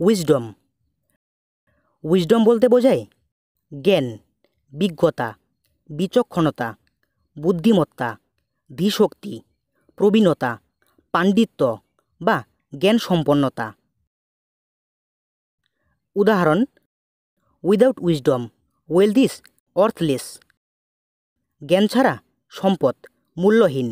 Wisdom wisdom বলতে বোঝায় জ্ঞান, বিজ্ঞতা, বিচক্ষণতা, বুদ্ধিমত্তা, ধীশক্তি, প্রবীণতা, পাণ্ডিত্য বা জ্ঞান সম্পন্নতা উদাহরণ without wisdom wealth is worthless জ্ঞান ছাড়া সম্পদ মূল্যহীন।